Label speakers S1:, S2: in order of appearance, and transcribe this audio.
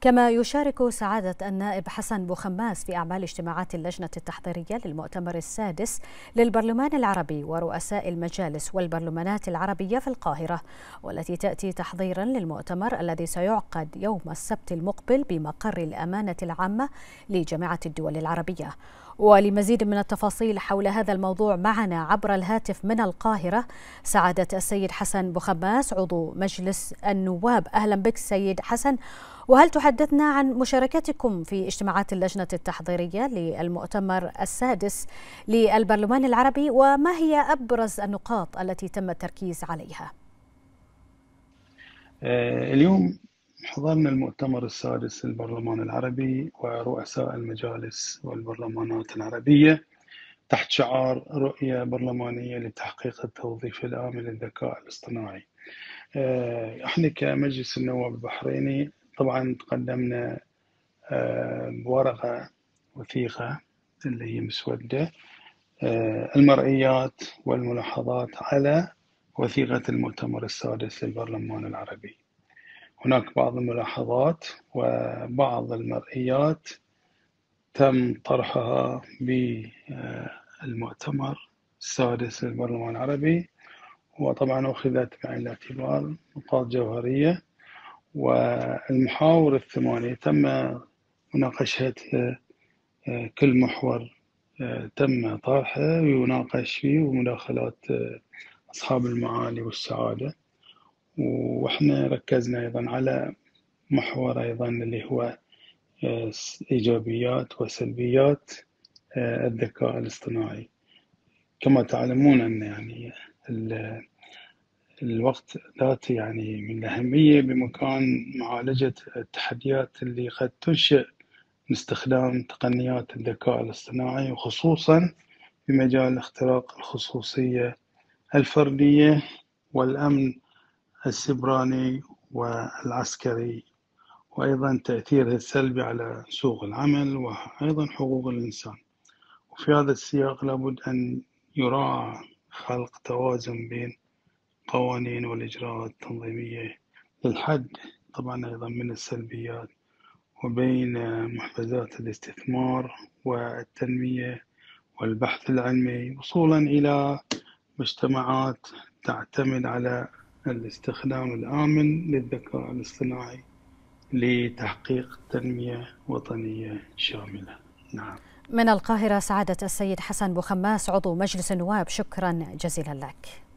S1: كما يشارك سعادة النائب حسن بوخماس في أعمال اجتماعات اللجنة التحضيرية للمؤتمر السادس للبرلمان العربي ورؤساء المجالس والبرلمانات العربية في القاهرة والتي تأتي تحضيرا للمؤتمر الذي سيعقد يوم السبت المقبل بمقر الأمانة العامة لجامعة الدول العربية. ولمزيد من التفاصيل حول هذا الموضوع معنا عبر الهاتف من القاهرة سعادة السيد حسن بوخماس عضو مجلس النواب أهلا بك سيد حسن وهل تحدثنا عن مشاركتكم في اجتماعات اللجنة التحضيرية للمؤتمر السادس للبرلمان العربي وما هي أبرز النقاط التي تم التركيز عليها؟
S2: اليوم حضرنا المؤتمر السادس للبرلمان العربي ورؤساء المجالس والبرلمانات العربية تحت شعار رؤية برلمانية لتحقيق التوظيف الآمن للذكاء الاصطناعي. إحنا كمجلس النواب البحريني طبعا تقدمنا بورقة وثيقة اللي هي مسودة. المرئيات والملاحظات على وثيقة المؤتمر السادس للبرلمان العربي. هناك بعض الملاحظات وبعض المرئيات تم طرحها بالمؤتمر السادس للبرلمان العربي وطبعا أخذت بعين الاعتبار نقاط جوهرية. والمحاور الثمانية تم مناقشة كل محور تم طرحه ويناقش فيه ومداخلات أصحاب المعالي والسعادة. وإحنا ركزنا أيضا على محور أيضا اللي هو إيجابيات وسلبيات الذكاء الاصطناعي. كما تعلمون أن يعني الوقت ذات يعني من الأهمية بمكان معالجة التحديات اللي قد تنشئ من استخدام تقنيات الذكاء الاصطناعي وخصوصا في مجال اختراق الخصوصية الفردية والأمن السبراني والعسكري وأيضا تأثيرها السلبي على سوق العمل وأيضا حقوق الإنسان. وفي هذا السياق لابد أن يراعى خلق توازن بين قوانين والإجراءات التنظيمية للحد طبعا أيضا من السلبيات وبين محفزات الاستثمار والتنمية والبحث العلمي وصولا إلى مجتمعات تعتمد على الاستخدام الآمن للذكاء الاصطناعي لتحقيق تنمية وطنية شاملة. نعم.
S1: من القاهرة سعادة السيد حسن بوخماس عضو مجلس النواب شكرا جزيلا لك.